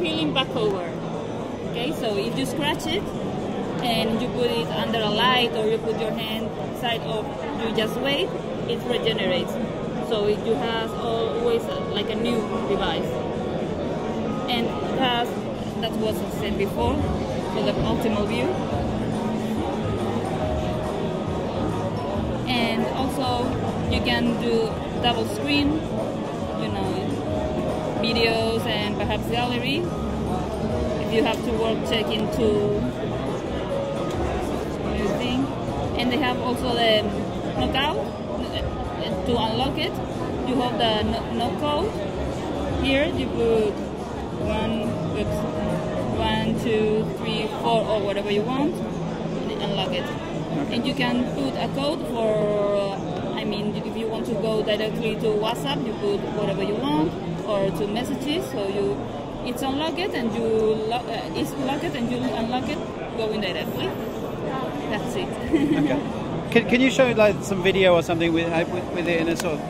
peeling back over. Okay, so if you scratch it and you put it under a light or you put your hand side of, you just wait, it regenerates. So it, you have always a, like a new device. And it has, that was said before, for the optimal view. And also you can do double screen, you know, videos and perhaps gallery. If you have to work check into. And they have also the knockout to unlock it. You have the no, no code. Here you put one, oops, one, two, three, four, or whatever you want, and unlock it. Okay. And you can put a code for, mean, if you want to go directly to WhatsApp, you put whatever you want, or to messages, so you, it's unlock it and you, lock, uh, it's lock it and you unlock it going directly. That's it. Okay. Can, can you show like some video or something with uh, with, with it in a sort of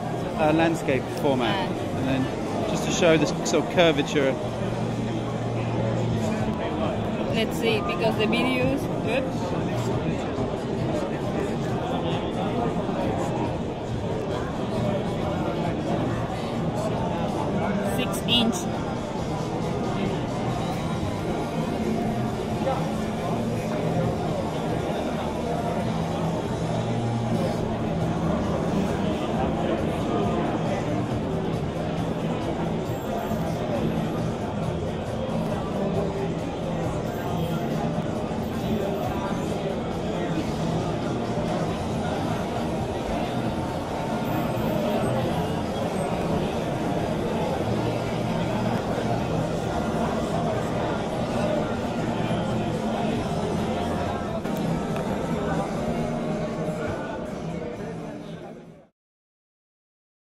uh, landscape format, Uh. and then just to show the sort of curvature? Let's see, because the videos, oops, Means.